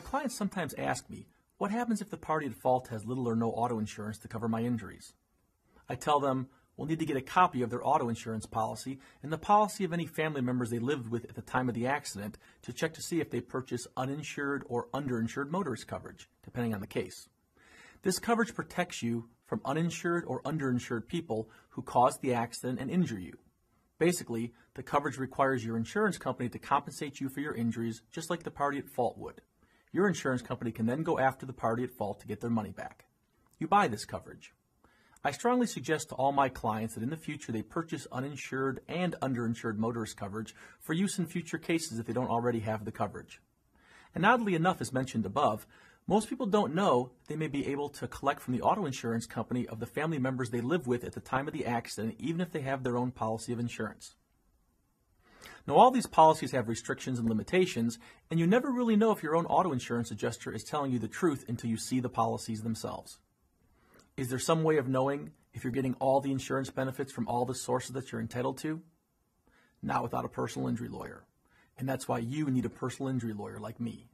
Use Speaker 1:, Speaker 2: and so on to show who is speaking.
Speaker 1: clients sometimes ask me, what happens if the party at fault has little or no auto insurance to cover my injuries? I tell them, we'll need to get a copy of their auto insurance policy and the policy of any family members they lived with at the time of the accident to check to see if they purchase uninsured or underinsured motorist coverage, depending on the case. This coverage protects you from uninsured or underinsured people who caused the accident and injure you. Basically, the coverage requires your insurance company to compensate you for your injuries just like the party at fault would. Your insurance company can then go after the party at fault to get their money back. You buy this coverage. I strongly suggest to all my clients that in the future they purchase uninsured and underinsured motorist coverage for use in future cases if they don't already have the coverage. And oddly enough, as mentioned above, most people don't know they may be able to collect from the auto insurance company of the family members they live with at the time of the accident, even if they have their own policy of insurance. Now, all these policies have restrictions and limitations, and you never really know if your own auto insurance adjuster is telling you the truth until you see the policies themselves. Is there some way of knowing if you're getting all the insurance benefits from all the sources that you're entitled to? Not without a personal injury lawyer. And that's why you need a personal injury lawyer like me.